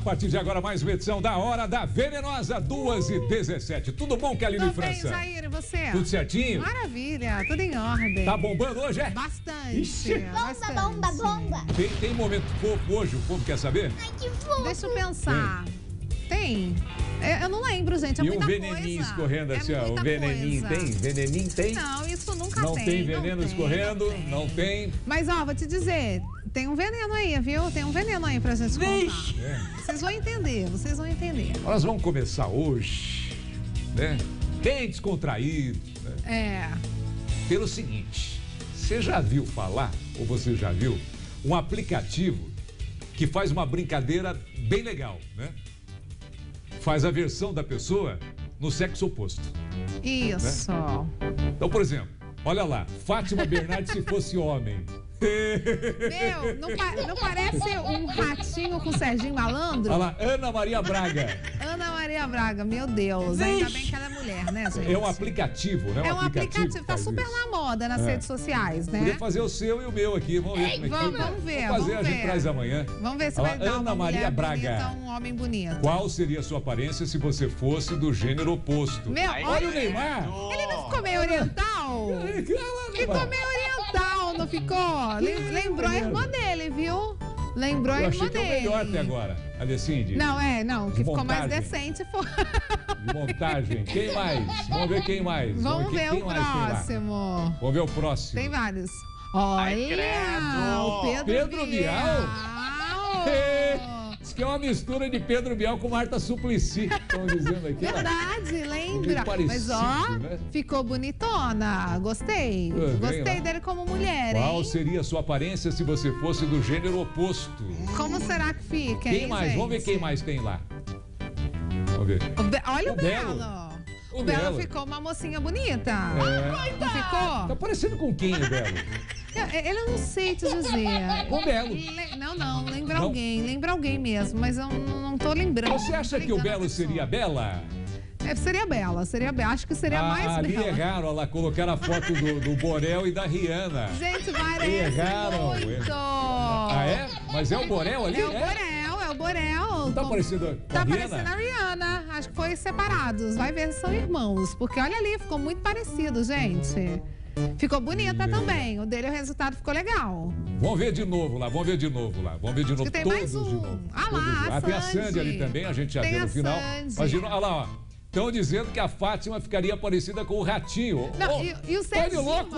A partir de agora, mais uma edição da Hora da Venenosa, 2 e 17. Tudo bom, Kelly Tudo e bem, França? Jair, e você? Tudo certinho? Maravilha, tudo em ordem. Tá bombando hoje, é? Bastante. Ixi. bastante. Bomba, bomba, bomba. Tem, tem momento fofo hoje, o povo quer saber? Ai, que fofo. Deixa eu pensar. Tem? É, Eu não lembro, gente. É e um veneninho coisa. escorrendo É assim, ó. Um muita veneninho coisa. tem? Veneninho tem? Não, isso nunca Não tem. tem veneno tem, escorrendo? não tem. Não tem. Mas, ó, vou te dizer, tem um veneno aí, viu? Tem um veneno aí pra gente contar. É. Vocês vão entender, vocês vão entender. Nós vamos começar hoje, né? Bem descontraído, né? É. Pelo seguinte, você já viu falar, ou você já viu, um aplicativo que faz uma brincadeira bem legal, né? Faz a versão da pessoa no sexo oposto. Isso. Então, por exemplo, olha lá, Fátima Bernardes se fosse homem. Meu, não, pa- não parece um ratinho com Serginho Malandro? Olha lá, Ana Maria Braga. Ana Maria Braga, meu Deus. Ainda bem que ela é mulher, né, gente? É um aplicativo, né? É um aplicativo, que tá super isso. na moda nas É. redes sociais, né? Podia fazer o seu e o meu aqui, vamos ver como é que vamos- fica. vamos ver, Vamos fazer, vamos a gente ver. traz amanhã. Vamos ver se Olha vai lá, dar Ana uma Maria Braga. bonita, um homem bonito. Qual seria a sua aparência se você fosse do gênero oposto? Meu, Olha o olha, Neymar! ele não ficou meio oriental? Ficou meio oriental, não ficou? Lem- Lembrou a irmã dele, viu? Lembrou a Eu irmã achei que é o dele. melhor até agora. Alessinde. Não, é, não, o que ficou mais decente foi. De montagem. Quem mais? Vamos ver quem mais. Vamos quem- ver o próximo. Vamos ver o próximo. Tem vários. Olha, credo! o Pedro, Pedro Bial? Bial. Diz que é uma mistura de Pedro Bial com Marta Suplicy. Estão dizendo aqui. ó. Verdade, lembra? Meio Mas ó, parecido, né? ficou bonitona. Gostei. Ah, vem Gostei dele como mulher, Qual hein? seria a sua aparência se você fosse do gênero oposto? Como será que fica, Quem hein, mais? Vamos ver gente? quem mais tem lá. Vamos ver. Be- Olha o, O Belo. Belo. O O Belo, Belo. ficou uma mocinha bonita. É. Não ficou? Tá parecendo com quem, o Belo? Eu, eu não sei te dizer. O Belo. Le- Não, não, lembra Não? alguém, lembra alguém mesmo, mas eu não, não tô lembrando. Você acha que o a Belo seria Bela? É, seria Bela, seria Bela. Acho que seria Ah, mais ali Bela. erraram, olha lá, colocaram a foto do, do Borel e da Rihanna. Gente, parece Erraram, muito. Ah, é? Mas é o Borel ali? É o Borel, é o Borel. Tá Com- parecido com Tá a parecendo a Rihanna? Rihanna. Acho que foi separados. Vai ver se são irmãos. Porque olha ali, ficou muito parecido, gente. Ficou bonita também. O dele, o resultado ficou legal. Vamos ver de novo lá, vamos ver de novo lá. Vamos ver de novo que tem todos mais um. de novo. Ah lá, a Ah, tem a Sandy. Ali também, a gente já Tem viu no final. Sandy. Mas olha lá, ó. Estão dizendo que a Fátima ficaria parecida com o ratinho. Não, Ô, e, e o Coelho Serginho, louco!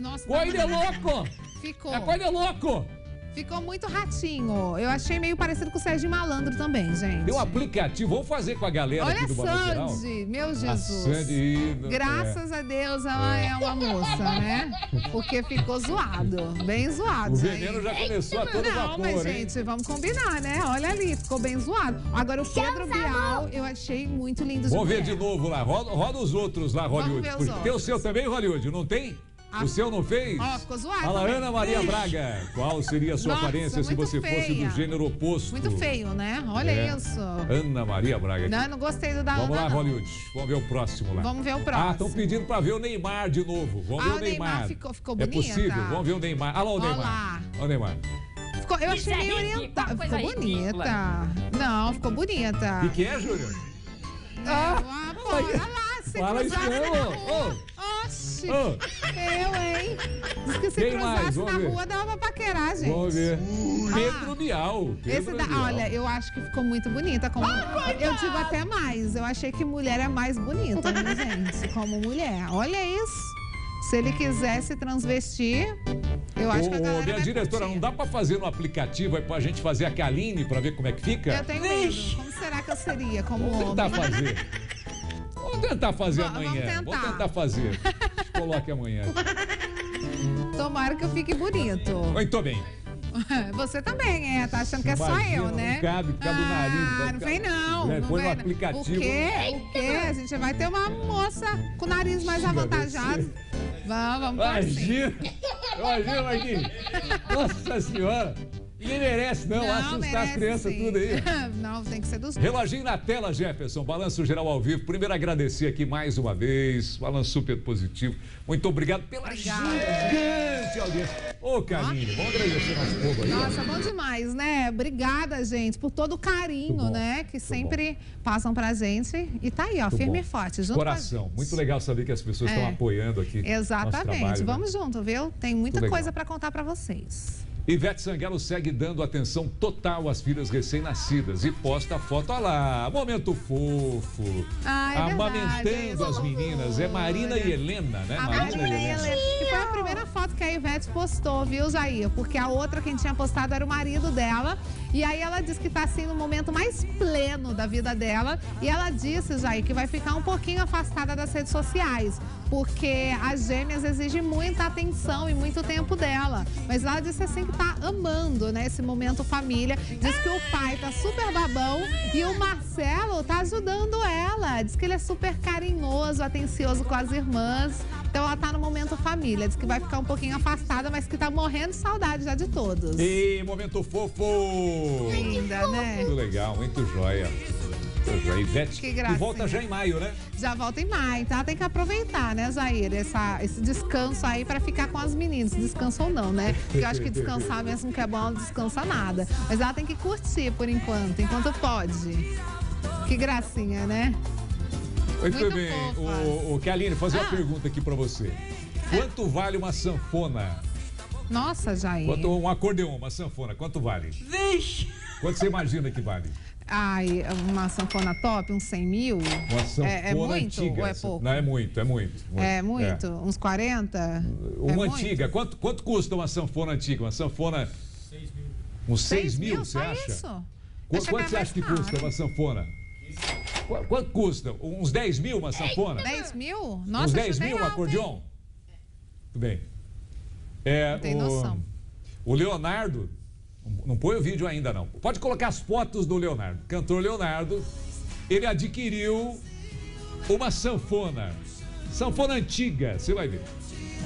Nossa, Coelho é louco! Ficou. É coelho louco! Ficou muito ratinho. Eu achei meio parecido com o Serginho Malandro também, gente. Tem um aplicativo, vamos fazer com a galera Olha aqui do Balanço Geral? a Sandy, meu A Jesus. Sandy. é. Graças a Deus ela é uma moça, né? Porque ficou zoado, bem zoado. O veneno já começou a todo Não, vapor, mas hein? gente, vamos combinar, né? Olha ali, ficou bem zoado. Agora o Pedro Bial, eu achei muito lindo de Vamos ver mulher. de novo lá. Roda, roda os outros lá, Hollywood. ver os Tem o seu também, Hollywood? Não tem? Ah. O seu não fez? Ó, ficou zoado Fala, também. Ana Maria Braga. Qual seria a sua Nossa, aparência se você fosse feia. do gênero oposto? Muito feio, né? Olha É. isso. Ana Maria Braga. Não, eu não gostei do da Vamos Ana, lá, não. Hollywood. Vamos ver o próximo lá. Vamos ver o próximo. Ah, estão pedindo pra ver o Neymar de novo. Vamos Ah, ver o Neymar. Neymar ficou- ficou É bonita. possível. Vamos ver o Neymar. Olha lá o Olha Neymar. lá. Olha o Neymar. Ficou, eu achei é meio orientada. Ficou bonita. Não, ficou bonita. O que, que é, Júnior? Ah, pô, olha lá, se Fala isso na Ô. Oxi, ô. eu, hein? Diz que se Quem cruzasse na ver. rua, dava pra paquerar, gente. Vamos ver. Ah. Pedro Bial. Pedro Esse da, Bial. olha, eu acho que ficou muito bonita. Como, eu digo até mais. Eu achei que mulher é mais bonita, né, gente? Como mulher. Olha isso. Se ele quiser se transvestir, eu acho que a Ô, galera minha diretora, curtir. não dá pra fazer no aplicativo aí pra gente fazer a Kaline pra ver como é que fica? Eu tenho medo. Como será que eu seria como Vamos tentar homem? fazer. Tentar fazer Vamos amanhã. tentar. Vamos tentar fazer. Coloque amanhã. Tomara que eu fique bonito. Muito bem. Você também é, tá achando que é só Imagina, eu, não né? cabe, fica do nariz, vai Ah, não vem não. É, não põe no aplicativo. O quê? O quê? A gente vai ter uma moça com o nariz mais avantajado. Vamos, vamos assim. Imagina. Imagina, Marquinhos. Nossa senhora. Ninguém merece, não. não Assustar merece, as crianças sim. tudo aí. Não, tem que ser dos Reloginho na tela, Jefferson. Balanço geral ao vivo. Primeiro agradecer aqui mais uma vez. Balanço super positivo. Muito obrigado pela Obrigada, gigante audiência. Ô, oh, Karine, vamos agradecer nosso povo aí. Nossa, bom demais, né? Obrigada, gente, por todo o carinho, né? Que sempre bom. passam pra gente. E tá aí, ó, Muito firme bom. e forte, junto Coração. Muito legal saber que as pessoas é. estão apoiando aqui. Exatamente. Trabalho, né? Vamos né? junto, viu? Tem muita coisa para contar para vocês. Ivete Sangalo segue dando atenção total às filhas recém-nascidas e posta a foto, olha lá, momento fofo. Ah, é amamentando verdade, as meninas. É Marina e Helena, né? A Marina, Marina e Helena. Que foi a primeira foto que a Ivete postou, viu, Jair? Porque a outra quem tinha postado era o marido dela. E aí ela disse que está assim no momento mais pleno da vida dela. E ela disse, Jair, que vai ficar um pouquinho afastada das redes sociais. Porque as gêmeas exigem muita atenção e muito tempo dela. Mas ela disse assim que tá amando, né, esse momento família. Diz que o pai tá super babão e o Marcelo tá ajudando ela. Diz que ele é super carinhoso, atencioso com as irmãs. Então ela tá no momento família. Diz que vai ficar um pouquinho afastada, mas que tá morrendo de saudade já de todos. E momento fofo! Linda, né? Muito legal, muito joia. Já Ivete, que gracinha. E volta já em maio, né? Já volta em maio, tá? Tem que aproveitar, né, Jair? Essa, esse descanso aí para ficar com as meninas. Descanso ou não, né? Porque eu acho que descansar mesmo que é bom, não descansa nada. Mas ela tem que curtir por enquanto, enquanto pode. Que gracinha, né? Muito, Muito bem. O, o Kaline, fazer ah. uma pergunta aqui para você. Quanto vale uma sanfona? Nossa, Jair. Quanto um acordeon, uma sanfona, quanto vale? Vixe! Quanto você imagina que vale? Ai, uma sanfona top, uns 100 mil? Uma sanfona é, é muito antiga, ou é pouco? Não, é muito, é muito. muito é muito? É. Uns 40? Uma é antiga. Quanto, quanto custa uma sanfona antiga? Uma sanfona... 6 mil. Uns 6 mil, mil, você acha? Isso? Quanto, quanto você acha que custa uma sanfona? Quanto custa? Uns 10 mil uma sanfona? 10 mil? Nossa, Uns 10 mil um acordeon? Tudo bem. É, não tem o, noção. O Leonardo, não põe o vídeo ainda não. Pode colocar as fotos do Leonardo. Cantor Leonardo, ele adquiriu uma sanfona. Sanfona antiga, você vai ver.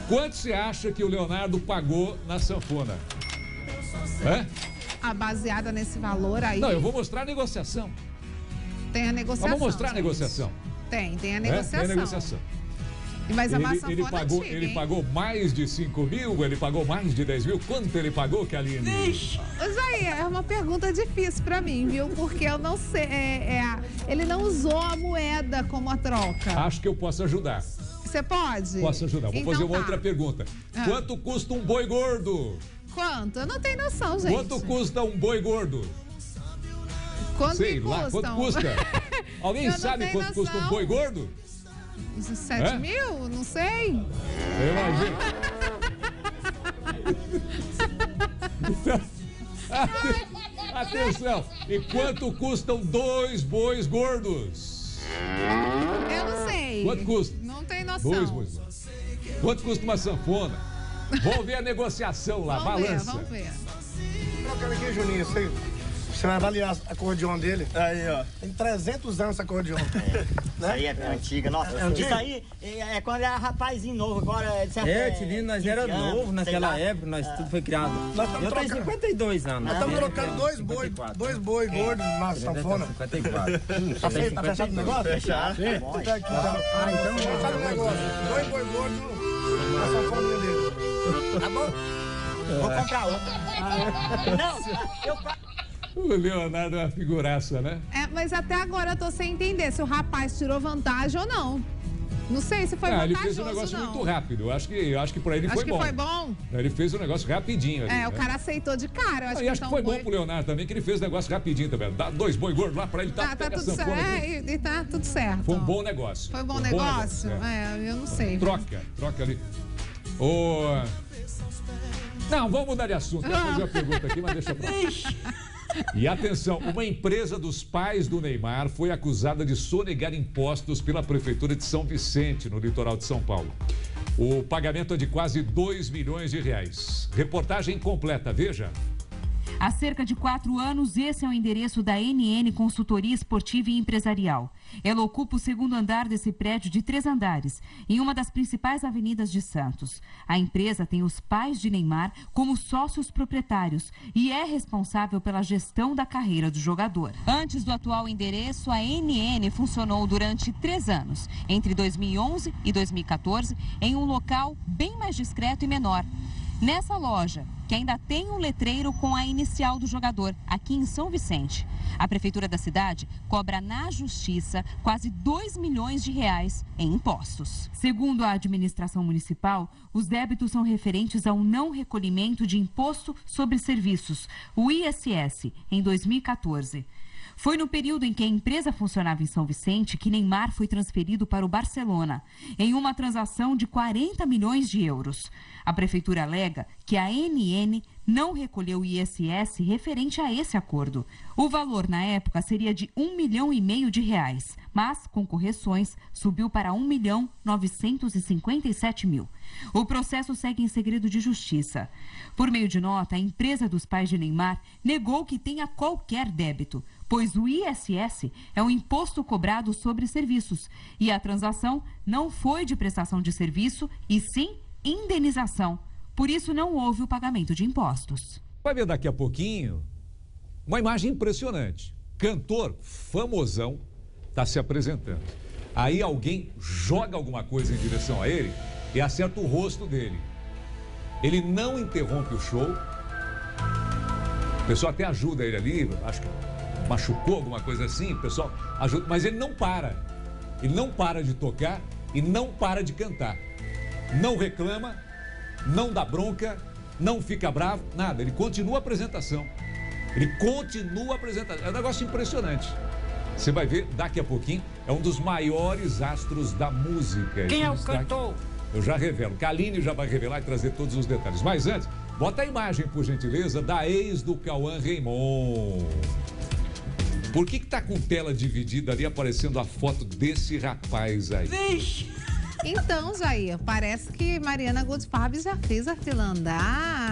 Quanto você acha que o Leonardo pagou na sanfona? É? A baseada nesse valor aí. Não, eu vou mostrar a negociação. Tem a negociação. Vamos mostrar gente. a negociação. Tem, tem a negociação. É? Tem a negociação. Mas a ele, ele pagou, antiga, ele pagou mais de 5 mil, ele pagou mais de 10 mil. Quanto ele pagou, Kaline? Vixe! Jair, é uma pergunta difícil para mim, viu? Porque eu não sei. É, é, ele não usou a moeda como a troca. Acho que eu posso ajudar. Você pode? Posso ajudar. Vou então fazer uma tá. outra pergunta. Ah. Quanto custa um boi gordo? Quanto? Eu não tenho noção, gente. Quanto custa um boi gordo? Quanto Sei lá, quanto custa? Alguém sabe quanto noção. custa um boi gordo? 7 é? mil? Não sei. Eu imagino. Atenção! E quanto custam dois bois gordos? Eu não sei. Quanto custa? Não tem noção. Dois bois. Quanto custa uma sanfona? Vamos ver a negociação lá, vamos balança. Ver, vamos ver. Troca aqui, Juninho, sei. Você vai avaliar a acordeon dele. Aí, ó. Tem 300 anos essa acordeon. É. Isso aí é, é antiga, nossa. É, isso aí é, é, quando era rapazinho novo, agora é de É, Tilino, nós era novo naquela época, nós tudo foi criado. Nós eu tenho 52 anos. Nós estamos trocando dois boi, dois boi gordos na sanfona. 54. Tá, fe, tá fechado o negócio? Fechado. Tá aqui, tá. Ah, então. Fechado o negócio. Dois boi gordos na sanfoninha dele. Tá bom? Vou comprar outro. Não, eu... O Leonardo é uma figuraça, né? É, mas até agora eu tô sem entender se o rapaz tirou vantagem ou não. Não sei se foi ah, Ele fez um negócio não. muito rápido. Eu acho que, eu acho que por aí ele acho foi que bom. foi bom. Ele fez um negócio rapidinho. Ali, é, né? o cara aceitou de cara. Eu acho, ah, que, acho que foi bom pro Leonardo também, que ele fez um negócio rapidinho também. Dá dois boi gordos lá pra ele. Tá, tá, tá tudo certo. É, e, e, tá tudo certo. Foi um bom negócio. Foi um bom, foi um negócio? bom negócio? É. é. eu não sei. Troca, troca ali. Ô... Não, vamos mudar de assunto. Vou fazer uma pergunta aqui, mas deixa pra lá. E atenção, uma empresa dos pais do Neymar foi acusada de sonegar impostos pela Prefeitura de São Vicente, no litoral de São Paulo. O pagamento é de quase 2 milhões de reais. Reportagem completa, veja. Há cerca de quatro anos, esse é o endereço da NN Consultoria Esportiva e Empresarial. Ela ocupa o segundo andar desse prédio de três andares, em uma das principais avenidas de Santos. A empresa tem os pais de Neymar como sócios proprietários e é responsável pela gestão da carreira do jogador. Antes do atual endereço, a NN funcionou durante três anos, entre 2011 e 2014, em um local bem mais discreto e menor. Nessa loja, que ainda tem um letreiro com a inicial do jogador, aqui em São Vicente. A prefeitura da cidade cobra na justiça quase 2 milhões de reais em impostos. Segundo a administração municipal, os débitos são referentes ao não recolhimento de imposto sobre serviços, o ISS, em 2014. Foi no período em que a empresa funcionava em São Vicente que Neymar foi transferido para o Barcelona, em uma transação de 40 milhões de euros. A prefeitura alega que a NN não recolheu o ISS referente a esse acordo. O valor na época seria de um milhão e meio de reais, mas com correções subiu para um milhão 957 mil. O processo segue em segredo de justiça. Por meio de nota, a empresa dos pais de Neymar negou que tenha qualquer débito, pois o ISS é um imposto cobrado sobre serviços e a transação não foi de prestação de serviço e sim indenização. Por isso não houve o pagamento de impostos. Vai ver daqui a pouquinho uma imagem impressionante. Cantor famosão está se apresentando. Aí alguém joga alguma coisa em direção a ele e acerta o rosto dele. Ele não interrompe o show. O pessoal até ajuda ele ali, acho que machucou alguma coisa assim, o pessoal ajuda, mas ele não para. Ele não para de tocar e não para de cantar. Não reclama, não dá bronca, não fica bravo, nada. Ele continua a apresentação. Ele continua a apresentação. É um negócio impressionante. Você vai ver daqui a pouquinho. É um dos maiores astros da música. Quem é o cantor? Eu já revelo. Kaline já vai revelar e trazer todos os detalhes. Mas antes, bota a imagem, por gentileza, da ex do Cauã Raymond. Por que que tá com tela dividida ali aparecendo a foto desse rapaz aí? Vixe! Então, Jair, parece que Mariana Goodfarb já fez a fila andar.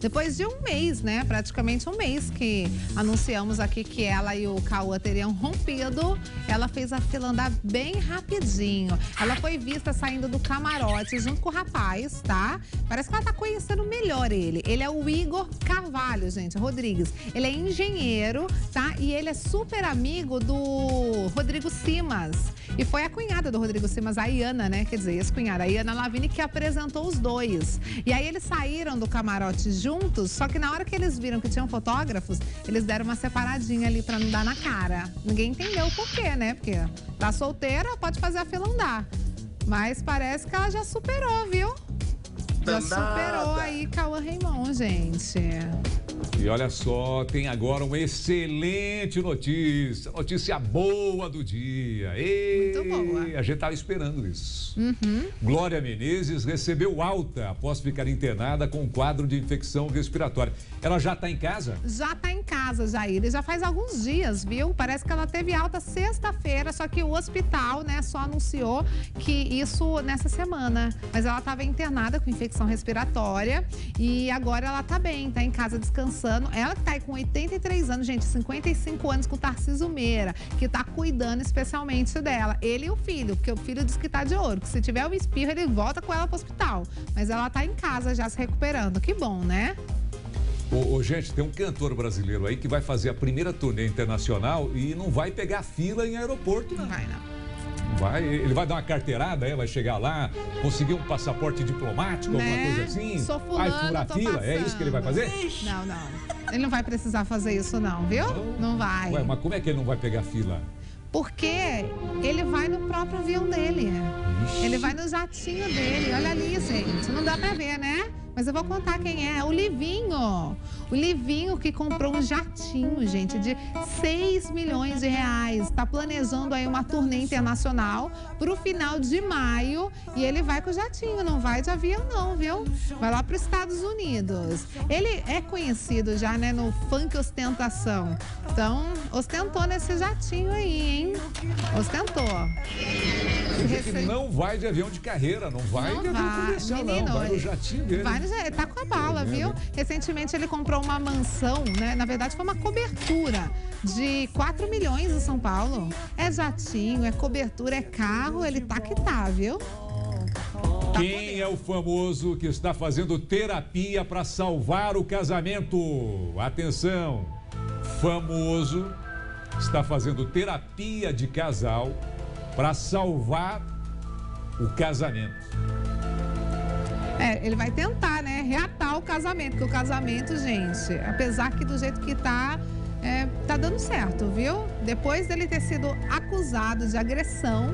Depois de um mês, né? Praticamente um mês que anunciamos aqui que ela e o Cauã teriam rompido. Ela fez a fila andar bem rapidinho. Ela foi vista saindo do camarote junto com o rapaz, tá? Parece que ela tá conhecendo melhor ele. Ele é o Igor Carvalho, gente, Rodrigues. Ele é engenheiro, tá? E ele é super amigo do Rodrigo Simas. E foi a cunhada do Rodrigo Simas, a Iana, né? Quer dizer, ex-cunhada, a Iana Lavini, que apresentou os dois. E aí eles saíram do camarote juntos, só que na hora que eles viram que tinham fotógrafos, eles deram uma separadinha ali pra não dar na cara. Ninguém entendeu o porquê, né? Porque tá solteira, pode fazer a fila andar. Mas parece que ela já superou, viu? Já superou aí Cauã Raymond, gente. E olha só, tem agora uma excelente notícia. Notícia boa do dia. Ei, Muito boa. A gente estava esperando isso. Uhum. Glória Menezes recebeu alta após ficar internada com um quadro de infecção respiratória. Ela já está em casa? Já tá em casa, Jair. E já faz alguns dias, viu? Parece que ela teve alta sexta-feira, só que o hospital, né, só anunciou que isso nessa semana. Mas ela estava internada com infecção respiratória e agora ela tá bem, tá em casa descansando. Ela que tá aí com 83 anos, gente, 55 anos com o Tarciso Meira, que tá cuidando especialmente dela. Ele e o filho, porque o filho diz que tá de ouro, que se tiver um espirro, ele volta com ela pro hospital. Mas ela tá em casa já se recuperando. Que bom, né? Ô, ô, gente, tem um cantor brasileiro aí que vai fazer a primeira turnê internacional e não vai pegar fila em aeroporto, não. Não vai, não. Vai, ele vai dar uma carteirada, é, vai chegar lá, conseguir um passaporte diplomático, alguma Né? coisa assim. Sou vai fulano, furar tô fila, é isso que ele vai fazer? Não, não. Ele não vai precisar fazer isso, não, viu? Não vai. Ué, mas como é que ele não vai pegar fila? Porque ele vai no próprio avião dele. Ele vai no jatinho dele. Olha ali, gente. Não dá pra ver, né? Mas eu vou contar quem é. O Livinho. O Livinho que comprou um jatinho, gente, de 6 milhões de reais. Tá planejando aí uma turnê internacional pro final de maio. E ele vai com o jatinho, não vai de avião, não, viu? Vai lá para os Estados Unidos. Ele é conhecido já, né, no funk ostentação. Então, ostentou nesse jatinho aí, hein? Ostentou. Que não vai de avião de carreira, não vai Não de avião vai, comercial, menino, não. Vai no jatinho dele. Vai no, ele tá com a bala, É, viu? Recentemente ele comprou uma mansão, né? Na verdade, foi uma cobertura de 4 milhões em São Paulo. É jatinho, é cobertura, é carro, ele tá que tá, viu? Tá Quem é o famoso que está fazendo terapia para salvar o casamento? Atenção! Famoso está fazendo terapia de casal para salvar o casamento. É, ele vai tentar, casamento, porque o casamento, gente, apesar que do jeito que tá, é, tá dando certo, viu? Depois dele ter sido acusado de agressão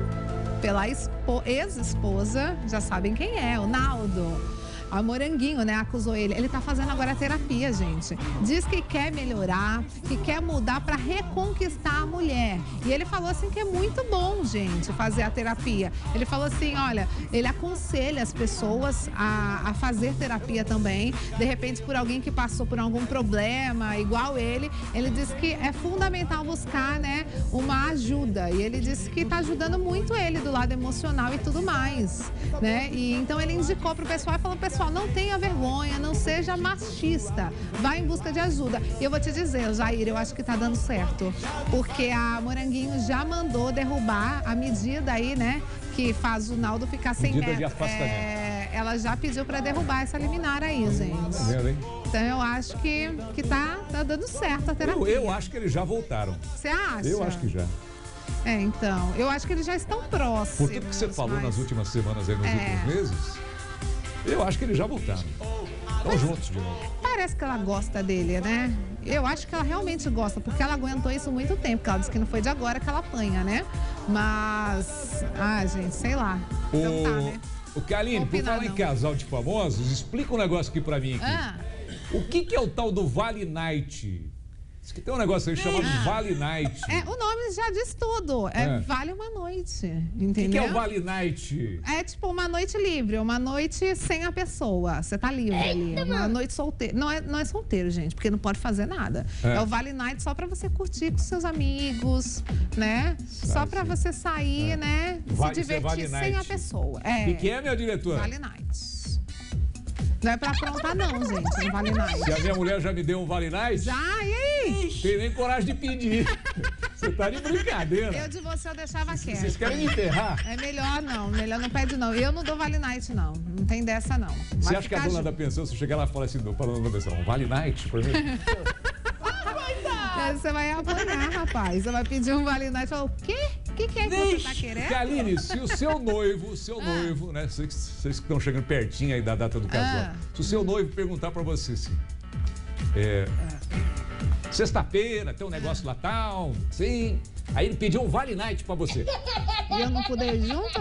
pela ex-esposa, já sabem quem é, o Naldo. A Moranguinho, né, acusou ele. Ele tá fazendo agora terapia, gente. Diz que quer melhorar, que quer mudar para reconquistar a mulher. E ele falou assim que é muito bom, gente, fazer a terapia. Ele falou assim, olha, ele aconselha as pessoas a, a fazer terapia também. De repente, por alguém que passou por algum problema, igual ele, ele diz que é fundamental buscar, né, uma ajuda. E ele disse que tá ajudando muito ele do lado emocional e tudo mais, né? E então ele indicou pro pessoal e falou, pessoal, pessoal, não tenha vergonha, não seja machista. Vá em busca de ajuda. E eu vou te dizer, Jair, eu acho que tá dando certo. Porque a Moranguinho já mandou derrubar a medida aí, né? Que faz o Naldo ficar sem medida de afastamento. É, ela já pediu para derrubar essa liminar aí, gente. Tá vendo, hein? Então eu acho que, que tá, tá dando certo a terapia. Eu, eu acho que eles já voltaram. Você acha? Eu acho que já. É, então, eu acho que eles já estão próximos. Por tudo que você falou mas... nas últimas semanas aí, nos é. últimos meses, eu acho que eles já voltaram. Estão juntos de novo. Parece que ela gosta dele, né? Eu acho que ela realmente gosta, porque ela aguentou isso muito tempo. Porque ela disse que não foi de agora que ela apanha, né? Mas, ah, gente, sei lá. O... Então tá, né? O Kaline, por falar em casal de famosos, explica um negócio aqui pra mim aqui. Ah. O que, que é o tal do Vale Night? Diz que tem um negócio aí chamado ah. Vale Night. É, o nome já diz tudo. É, é. Vale uma noite. Entendeu? O que, que, é o Vale Night? É tipo uma noite livre, uma noite sem a pessoa. Você tá livre ali. Uma noite solteira. Não é, não é solteiro, gente, porque não pode fazer nada. É, é o Vale Night só pra você curtir com seus amigos, né? Só pra você sair, é. né? Se divertir vale sem a pessoa. É. O que, que é, meu diretor? Vale Night. Não é pra aprontar, não, gente. Não vale night. Se a minha mulher já me deu um vale night. Já, e aí? Tem nem coragem de pedir. Você tá de brincadeira. Eu de você eu deixava quieto. Vocês querem me enterrar? É melhor não. Melhor não pede, não. Eu não dou vale night, não. Não tem dessa, não. Vai Você acha que a dona junto. da pensão, se chegar lá e falar assim, dona da pensão, vale night por mim? Você vai apanhar, rapaz. Você vai pedir um vale night e falar, o quê? O que, que, é que você tá querendo? Kaline, se o seu noivo, o seu ah. noivo, né? Vocês, vocês que estão chegando pertinho aí da data do casal. Ah. Se o seu noivo perguntar pra você assim. É, Sexta-feira, tem um negócio lá tal, sim. Aí ele pediu um Vale Night pra você. E eu não puder ir junto?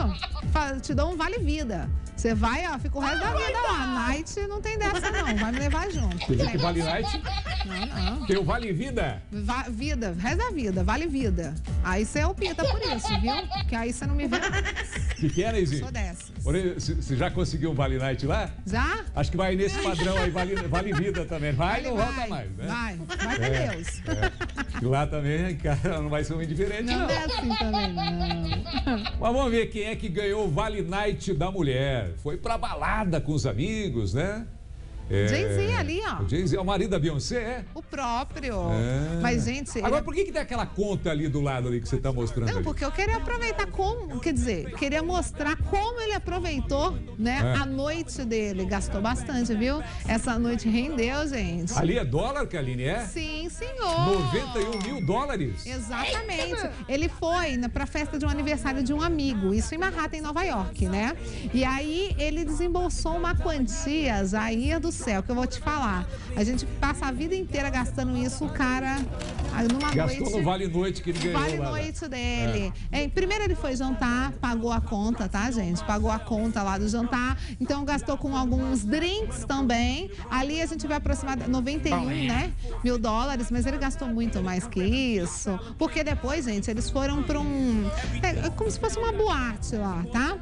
Te dou um Vale Vida. Você vai, ó, fica o resto da vida lá. Night não tem dessa, não. Vai me levar junto. Você viu que Vale Night? Não, não. Tem o Vale Vida? Va vida, resto da vida, Vale Vida. Aí você opta por isso, viu? Que aí você não me vê O que, que é, Neizinho? Sou dessas. Você já conseguiu o Vale Night lá? Já? Acho que vai nesse padrão aí, Vale, vale Vida também. Vai e não volta vai, mais, né? Vai, vai com é, Deus. É. Lá também, cara, não vai ser muito diferente, não. Não é assim também, não. Mas vamos ver quem é que ganhou o Vale Night da mulher. Foi pra balada com os amigos, né? É... Jay-Z ali, ó. O Jay-Z é o marido da Beyoncé, é? O próprio. É. Mas, gente. Agora, por que, que tem aquela conta ali do lado ali que você tá mostrando? Não, ali? porque eu queria aproveitar como. Quer dizer, queria mostrar como ele aproveitou, né? É. A noite dele. Gastou bastante, viu? Essa noite rendeu, gente. Ali é dólar, Kaline, é? Sim, senhor. 91 mil dólares. Exatamente. Ele foi pra festa de um aniversário de um amigo. Isso em Manhattan, em Nova York, né? E aí ele desembolsou uma quantia, Jair do céu, que eu vou te falar. A gente passa a vida inteira gastando isso, o cara, numa Gastou noite... no Vale Noite que ele ganhou Vale lá, Noite dele. É. É, primeiro ele foi jantar, pagou a conta, tá, gente? Pagou a conta lá do jantar. Então gastou com alguns drinks também. Ali a gente vai aproximar 91, né? Mil dólares, mas ele gastou muito mais que isso. Porque depois, gente, eles foram para um. É, é como se fosse uma boate lá, tá?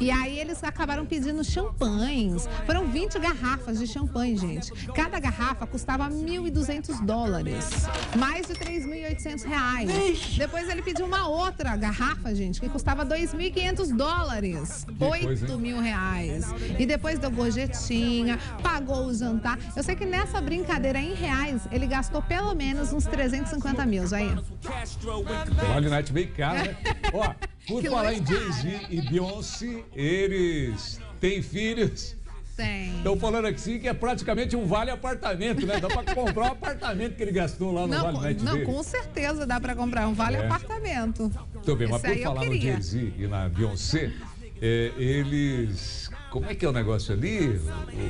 E aí eles acabaram pedindo champanhes. Foram 20 garrafas de champanhe, gente. Cada garrafa custava 1.200 dólares. Mais de 3.800 reais. Depois ele pediu uma outra garrafa, gente, que custava 2.500 dólares. 8 mil reais. E depois deu gorjetinha, pagou o jantar. Eu sei que nessa brincadeira em reais, ele gastou pelo menos uns 350 mil, Jair. Vale Night bem caro, né? Ó, por que falar em Jay-Z e Beyoncé, eles têm filhos. Tem. Estão falando aqui que é praticamente um vale apartamento, né? Dá para comprar um apartamento que ele gastou lá no não, Vale Night Não, dele. com certeza dá para comprar um vale é. apartamento. Tudo bem, mas por falar no Jay-Z e na Beyoncé, é, eles como é que é o negócio ali,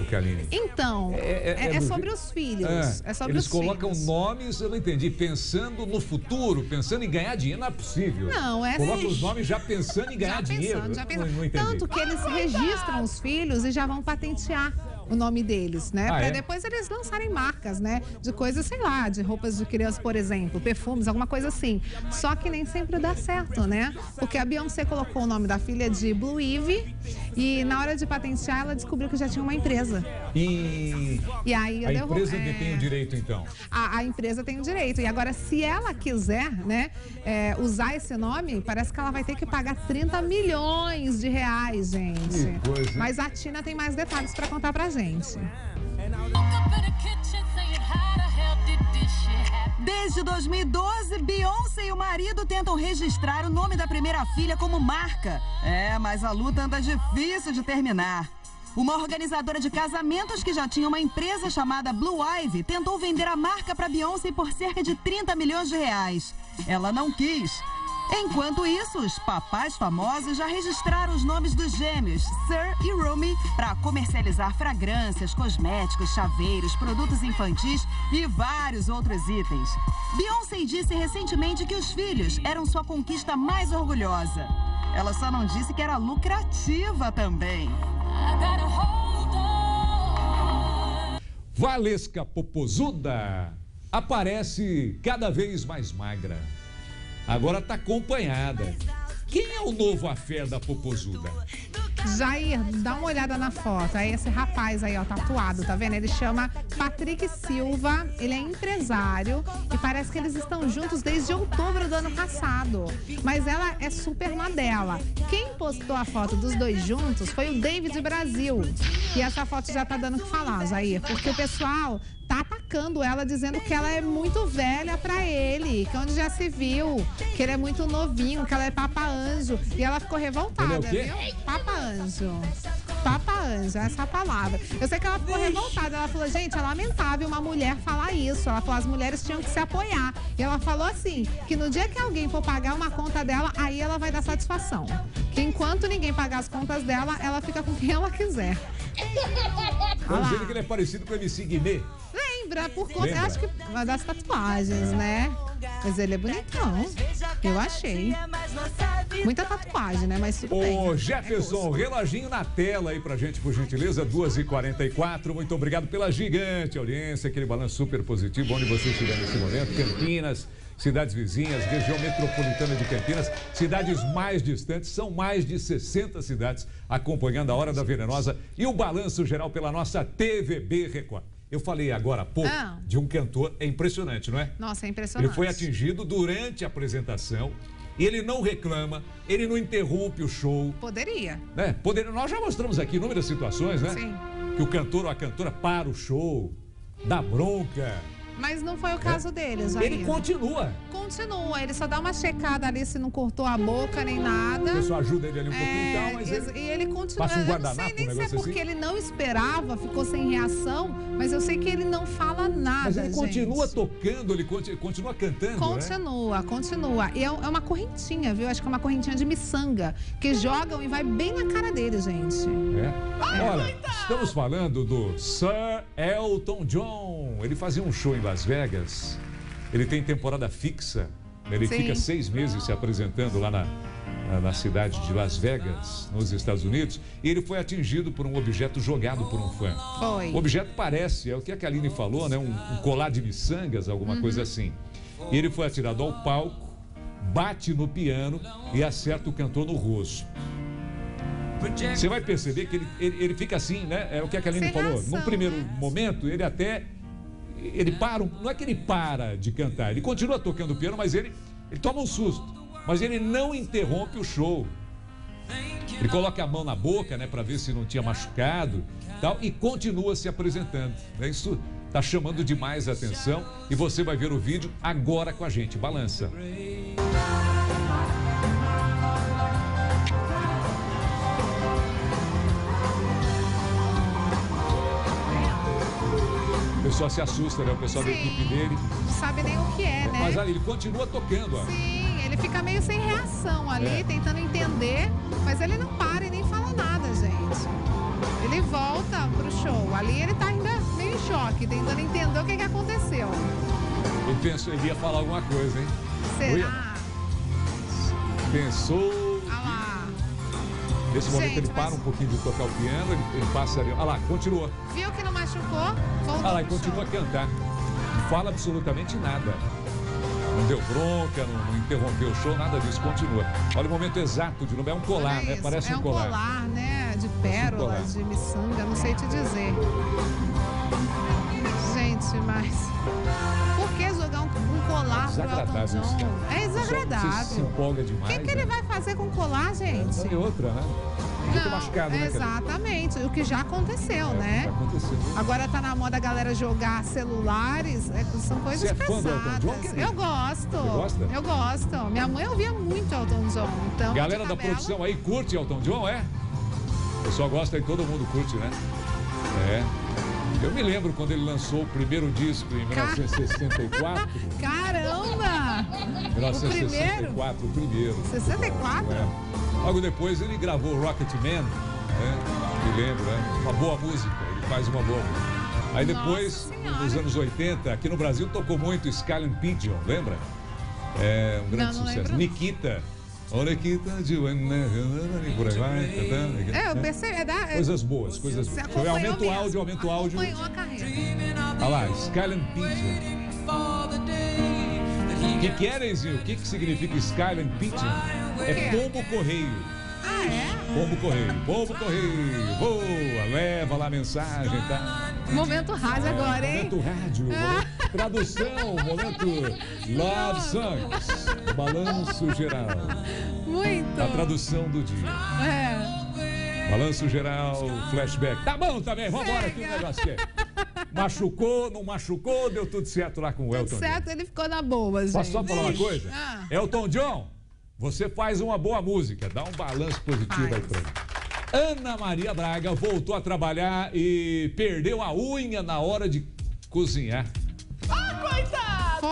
o Kaline? Então, é, é, é, é sobre os filhos. É, sobre eles os colocam filhos. nomes, eu não entendi, pensando no futuro, pensando em ganhar dinheiro, não é possível. Não, é Colocam os nomes já pensando em ganhar já dinheiro. Pensando, já pensando. Não, não Tanto que eles registram os filhos e já vão patentear o nome deles, né? Ah, para é? depois eles lançarem marcas, né? De coisas, sei lá, de roupas de criança, por exemplo, perfumes, alguma coisa assim. Só que nem sempre dá certo, né? Porque a Beyoncé colocou o nome da filha de Blue Ivy e na hora de patentear ela descobriu que já tinha uma empresa. E, e aí a empresa é... tem o direito, então? A, a, empresa tem o direito. E agora, se ela quiser, né, é, usar esse nome, parece que ela vai ter que pagar 30 milhões de reais, gente. Coisa. Mas a Tina tem mais detalhes para contar pra gente Desde 2012, Beyoncé e o marido tentam registrar o nome da primeira filha como marca. É, mas a luta anda difícil de terminar. Uma organizadora de casamentos que já tinha uma empresa chamada Blue Ivy tentou vender a marca para Beyoncé por cerca de 30 milhões de reais. Ela não quis. Enquanto isso, os papais famosos já registraram os nomes dos gêmeos, Sir e Rumi, para comercializar fragrâncias, cosméticos, chaveiros, produtos infantis e vários outros itens. Beyoncé disse recentemente que os filhos eram sua conquista mais orgulhosa. Ela só não disse que era lucrativa também. Valesca Popozuda aparece cada vez mais magra. Agora tá acompanhada. Quem é o novo afé da Popozuda? Jair, dá uma olhada na foto. Aí esse rapaz aí, ó, tatuado, tá vendo? Ele chama Patrick Silva, ele é empresário e parece que eles estão juntos desde outubro do ano passado. Mas ela é super dela. Quem postou a foto dos dois juntos foi o David Brasil. E essa foto já tá dando o que falar, Jair, porque o pessoal tá atacando ela, dizendo que ela é muito velha para ele, que onde já se viu, que ele é muito novinho, que ela é papa anjo. E ela ficou revoltada, é viu? Papa anjo. Papa anjo, essa é palavra. Eu sei que ela ficou revoltada. Ela falou, gente, é lamentável uma mulher falar isso. Ela falou, as mulheres tinham que se apoiar. E ela falou assim, que no dia que alguém for pagar uma conta dela, aí ela vai dar satisfação. Que enquanto ninguém pagar as contas dela, ela fica com quem ela quiser. Estão dizendo que ele é parecido com o MC Guimê. Lembra, por conta, Lembra? acho que das tatuagens, né? Mas ele é bonitão. Eu achei. Muita tatuagem, né? Mas tudo Ô, bem. Ô, Jefferson, é reloginho na tela aí pra gente, por gentileza, 2h44. Muito obrigado pela gigante audiência, aquele balanço super positivo, onde você estiver nesse momento. Campinas, cidades vizinhas, região metropolitana de Campinas, cidades mais distantes, são mais de 60 cidades acompanhando a Hora da Venenosa e o balanço geral pela nossa TVB Record. Eu falei agora há pouco ah. de um cantor, é impressionante, não é? Nossa, é impressionante. Ele foi atingido durante a apresentação e ele não reclama, ele não interrompe o show. Poderia. Né? Poderia. Nós já mostramos aqui inúmeras situações, né? Sim. Que o cantor ou a cantora para o show, dá bronca, mas não foi o caso é. deles, Jair. Ele continua. Continua, ele só dá uma checada ali se não cortou a boca nem nada. O pessoal ajuda ele ali um é, pouquinho e tal, mas ele, e ele continua. Passa um eu não sei nem se é porque assim. ele não esperava, ficou sem reação, mas eu sei que ele não fala nada, Mas ele gente. continua tocando, ele continua cantando, né? Continua, né? continua. E é, é uma correntinha, viu? Acho que é uma correntinha de miçanga, que jogam e vai bem na cara dele, gente. É. Olha, estamos falando do Sir Elton John. Ele fazia um show em Las Vegas. Ele tem temporada fixa. Ele Sim. fica seis meses se apresentando lá na, na, na, cidade de Las Vegas, nos Estados Unidos. E ele foi atingido por um objeto jogado por um fã. Foi. O objeto parece, é o que a Kaline falou, né? Um, um colar de miçangas, alguma uhum. coisa assim. Ele foi atirado ao palco, bate no piano e acerta o cantor no rosto. Você vai perceber que ele, ele, ele fica assim, né? É o que a Kaline Sem falou. Num primeiro né? momento, ele até. Ele para. Não é que ele para de cantar, ele continua tocando o piano, mas ele, ele toma um susto. Mas ele não interrompe o show. Ele coloca a mão na boca, né, para ver se não tinha machucado, tal, e continua se apresentando. né? Isso tá chamando demais a atenção e você vai ver o vídeo agora com a gente. Balança. O pessoal se assusta, né? O pessoal da Sim. equipe dele. Não sabe nem o que é, né? Mas ali ele continua tocando, ó. Sim, ele fica meio sem reação ali, É. tentando entender, mas ele não para e nem fala nada, gente. Ele volta pro show. Ali ele tá ainda meio em choque, tentando entender o que, que aconteceu. Ele pensou, ele ia falar alguma coisa, hein? Será? Pensou. Ah lá. Nesse momento Gente, ele para mas- um pouquinho de tocar o piano, ele, ele passa ali. Olha lá, continua. Viu que não machucou? Olha lá, e continua a show. cantar. Não fala absolutamente nada. Não deu bronca, não, não interrompeu o show, nada disso, continua. Olha o momento exato de novo. É um colar, né? isso, Parece é um colar. né? De colar. pérolas, de miçanga, não sei te dizer. Gente, mas. Por que jogar um, um colar pro Elton Desagradável John? né? É Você se desagradável. empolga O demais. que, que ele né? vai fazer com colar, gente? E outra, né? Ter Não, machucado, né, exatamente. O que já aconteceu, Já né? aconteceu. Agora tá na moda a galera jogar celulares. é, são coisas Você é pesadas. John? Eu gosto. Você gosta? Eu gosto. Minha mãe ouvia muito Elton John. Então, Galera da produção aí curte Elton John, é? O pessoal gosta aí, todo mundo curte, né? É. Eu me lembro quando ele lançou o primeiro disco em 1964. Caramba! 1964, o primeiro. 64? É. Logo depois ele gravou Rocket Man, né? Me lembro, né? Uma boa música, ele faz uma boa música. Aí depois, nos anos 80, aqui no Brasil tocou muito Skyline Pigeon, lembra? É um grande Não, não sucesso. lembro. Nikita. Nikita, de por aí vai, cantando. É, eu percebi. É da, é- Coisas boas, coisas boas. Aumenta o áudio, aumenta o áudio. Olha lá, Skyline Pigeon. O que, que é, Neizinho? O que, que significa Skyline Pigeon? É pombo correio. Ah, é? Pombo correio, pombo correio. Voa, leva lá a mensagem, tá? Momento rádio agora, hein? Momento rádio, tradução, momento Love Songs, balanço geral, Muito. a tradução do dia. É. Balanço geral, flashback. Tá bom também, vambora que o negócio é. Machucou, não machucou, deu tudo certo lá com o Elton. John. Certo, ele ficou na boa, gente. Posso só falar uma coisa? Ah. Elton John, você faz uma boa música, dá um balanço positivo aí Faz. pra ele. Ana Maria Braga voltou a trabalhar e perdeu a unha na hora de cozinhar.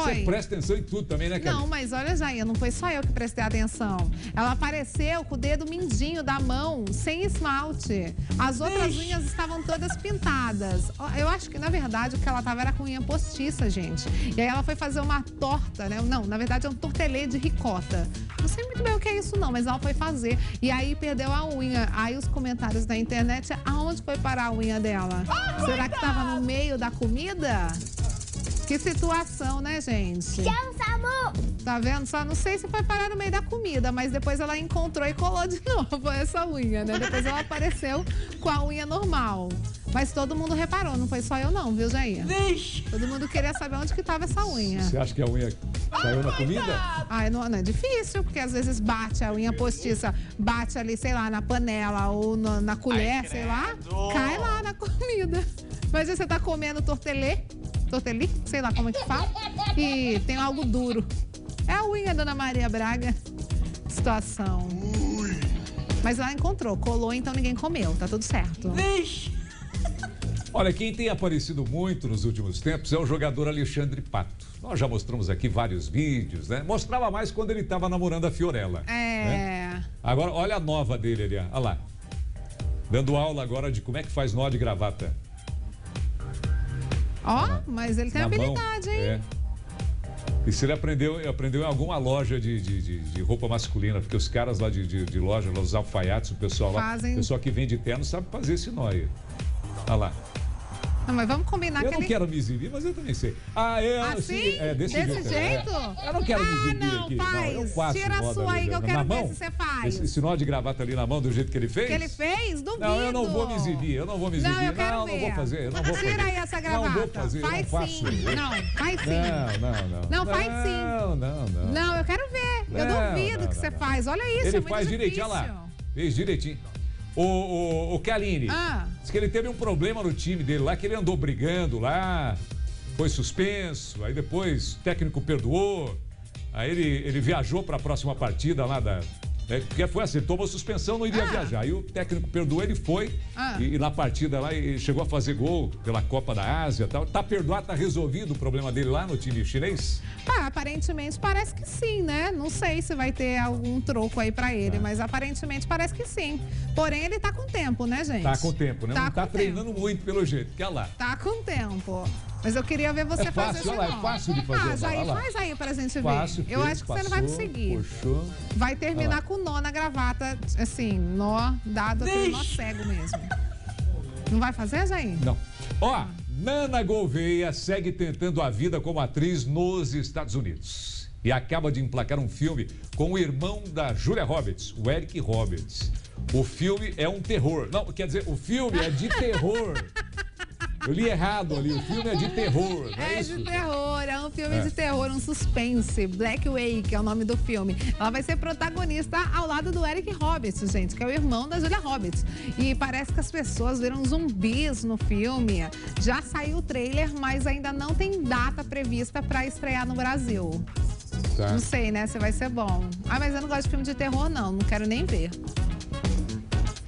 Você Foi. presta atenção em tudo também, né, cara? Não, mas olha, Jair, não foi só eu que prestei atenção. Ela apareceu com o dedo mindinho da mão, sem esmalte. As outras unhas estavam todas pintadas. Eu acho que, na verdade, o que ela tava era com unha postiça, gente. E aí ela foi fazer uma torta, né? Não, na verdade é um tortelê de ricota. Não sei muito bem o que é isso, não, mas ela foi fazer. E aí perdeu a unha. Aí os comentários da internet, aonde foi parar a unha dela? Será que tava no meio da comida? Que situação, né, gente? Tchau, Samu! Tá vendo? Só não sei se foi parar no meio da comida, mas depois ela encontrou e colou de novo essa unha, né? Depois ela apareceu com a unha normal. Mas todo mundo reparou, não foi só eu não, viu, Jair? Todo mundo queria saber onde que tava essa unha. Você acha que a unha caiu na comida? Ai, não, não é difícil, porque às vezes bate a unha postiça, bate ali, sei lá, na panela ou na, na colher, sei lá, cai lá na comida. Mas você tá comendo tortelê, torteli, sei lá como é que fala, e tem algo duro. É a unha da Ana Maria Braga. Situação. Mas ela encontrou, colou, então ninguém comeu, tá tudo certo. Olha, quem tem aparecido muito nos últimos tempos é o jogador Alexandre Pato. Nós já mostramos aqui vários vídeos, né? Mostrava mais quando ele estava namorando a Fiorella. né? É. Agora, olha a nova dele ali, olha lá. Dando aula agora de como é que faz nó de gravata. Ó, mas ele tem na mão. habilidade, hein? É. E se ele aprendeu, aprendeu em alguma loja de, de, de- de roupa masculina, porque os caras lá de, de, de loja, lá, os alfaiates, o pessoal lá, Fazem. o pessoal que vende terno sabe fazer esse nó aí. Olha lá. Não, mas vamos combinar Eu que não ele... quero me exibir, mas eu também sei. Ah, é Assim? é desse, Desse jeito. é. jeito? Eu não quero me Ah, exibir não, aqui. faz. Não, eu faço Tira a sua aí que eu na quero ver mão. se você faz. Esse, esse nó de gravata ali na mão, do jeito que ele fez? Que ele fez? Duvido. Não, eu não vou me exibir, eu não vou me exibir. Não, eu quero não, ver. não vou fazer, eu não vou fazer. Tira aí essa gravata. Não vou fazer, eu faz não sim. Não, faz sim. Não, não, não. Não, faz sim. Não, não, não. Não, eu quero ver. eu duvido que você faz. Olha isso, é Ele muito faz direitinho, olha lá. Fez direitinho. O, o, o Kaline, Ah. diz que ele teve um problema no time dele lá, que ele andou brigando lá, foi suspenso, aí depois o técnico perdoou, aí ele, ele viajou para a próxima partida lá da. Né, porque foi assim, tomou suspensão, não iria Ah. viajar. Aí o técnico perdoou, ele foi Ah. e, e na partida lá ele chegou a fazer gol pela Copa da Ásia e tal. Tá perdoado, tá resolvido o problema dele lá no time chinês? Tá, aparentemente parece que sim, né? Não sei se vai ter algum troco aí pra É. ele, mas aparentemente parece que sim. Porém, ele tá com tempo, né, gente? Tá com tempo, né? Tá não tá com treinando tempo. muito pelo jeito, que é lá. Tá com tempo. Mas eu queria ver você É fácil, fazer lá, é fácil de fazer Ah, olha lá. faz aí pra gente ver. Fácil, eu fez, acho que você não vai me passou, seguir. Puxou. Vai terminar com nó na gravata, assim, nó dado aquele nó cego mesmo. Não vai fazer, Jair? Não. Ó, Nana Gouveia segue tentando a vida como atriz nos Estados Unidos. E acaba de emplacar um filme com o irmão da Julia Roberts, o Eric Roberts. O filme é um terror. Não, quer dizer, o filme é de terror. Eu li errado ali, o filme é de terror, não é, É isso? de terror, é um filme É. de terror, um suspense. Black Wake é o nome do filme. Ela vai ser protagonista ao lado do Eric Roberts, gente, que é o irmão da Julia Roberts. E parece que as pessoas viram zumbis no filme. Já saiu o trailer, mas ainda não tem data prevista para estrear no Brasil. Tá. Não sei, né, se vai ser bom. Ah, mas eu não gosto de filme de terror, não. Não quero nem ver.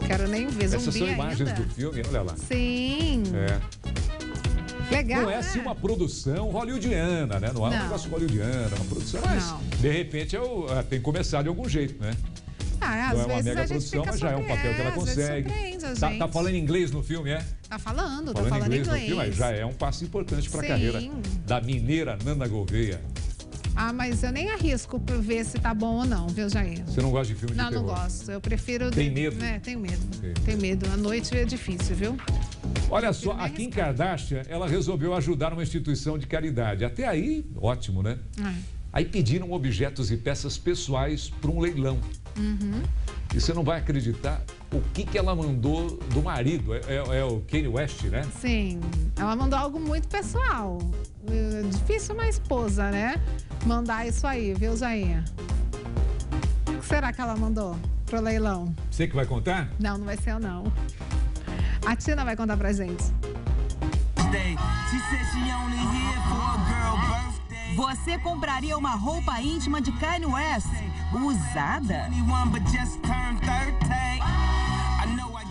Quero nem ver zumbi Essas são imagens ainda. do filme, olha lá. Sim. É. Legal, Não é né? assim uma produção hollywoodiana, né? Não é um negócio hollywoodiano, é uma produção, mas Não. de repente é o- é, tem que começar de algum jeito, né? Ah, Não é uma mega produção, mas já é um papel que ela vezes consegue. Tá, tá falando inglês no filme, é? Tá falando, tá Falando, inglês, inglês. no filme, já é um passo importante para a carreira da mineira Nana Gouveia. Ah, mas eu nem arrisco pra ver se tá bom ou não, viu, Jair? Você não gosta de filme de Não, não terror? gosto. Eu prefiro. Tem medo? É, tenho medo. Tem. Tenho medo. À noite é difícil, viu? Olha só, a Kim. Kardashian, ela resolveu ajudar uma instituição de caridade. Até aí, ótimo, né? É. Aí pediram objetos e peças pessoais para um leilão. Uhum. E você não vai acreditar o que, que ela mandou do marido. É, é- é o Kanye West, né? Sim, ela mandou algo muito pessoal. É Difícil uma esposa, né? Mandar isso aí, viu, Jair? O que será que ela mandou pro leilão? Você que vai contar? Não, não vai ser eu, não. A Tina vai contar pra gente. Você compraria uma roupa íntima de Kanye West usada?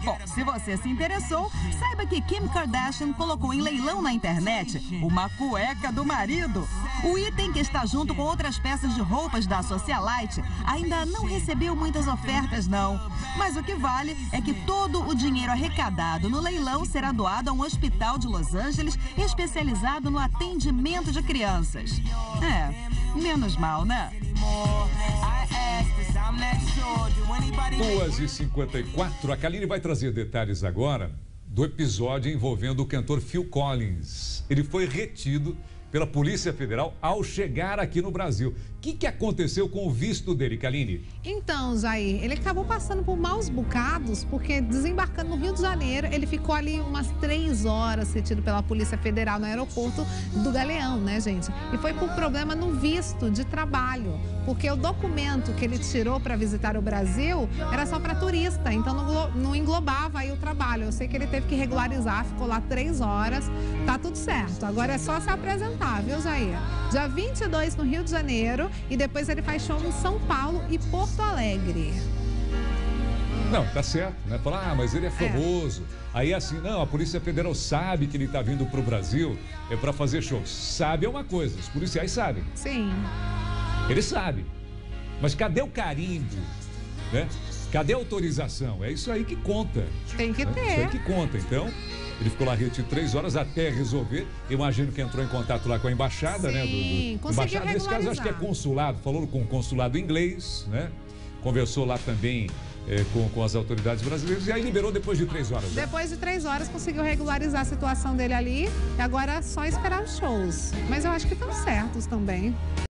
Bom, se você se interessou, saiba que Kim Kardashian colocou em leilão na internet uma cueca do marido. O item que está junto com outras peças de roupas da Socialite ainda não recebeu muitas ofertas, não. Mas o que vale é que todo o dinheiro arrecadado no leilão será doado a um hospital de Los Angeles especializado no atendimento de crianças. É, menos mal, né? 2h54, a Kaline vai trazer detalhes agora do episódio envolvendo o cantor Phil Collins. Ele foi retido pela Polícia Federal ao chegar aqui no Brasil. Que, que aconteceu com o visto dele, Kaline? Então, Jair, ele acabou passando por maus bocados, porque desembarcando no Rio de Janeiro, ele ficou ali umas três horas retido pela Polícia Federal no aeroporto do Galeão, né, gente? E foi por problema no visto de trabalho, porque o documento que ele tirou para visitar o Brasil era só para turista, então não, não englobava aí o trabalho. Eu sei que ele teve que regularizar, ficou lá três horas, tá tudo certo. Agora é só se apresentar, viu, Jair? Dia 22 no Rio de Janeiro e depois ele faz show em São Paulo e Porto Alegre. Não, tá certo, né? Falar, ah, mas ele é famoso. Aí assim, não, a Polícia Federal sabe que ele tá vindo pro Brasil é para fazer show. Sabe é uma coisa, os policiais sabem. Sim. Ele sabe. Mas cadê o carimbo? Né? Cadê a autorização? É isso aí que conta. Tem que né? Isso aí ter. que conta. Então, ele ficou lá retido três horas até resolver. Imagino que entrou em contato lá com a embaixada, né? Sim, conseguiu embaixada, nesse caso, acho que é consulado. Falou com o consulado inglês, né? Conversou lá também é, com, com as autoridades brasileiras e aí liberou depois de três horas. Né? Depois de três horas conseguiu regularizar a situação dele ali e agora é só esperar os shows. Mas eu acho que estão certos também.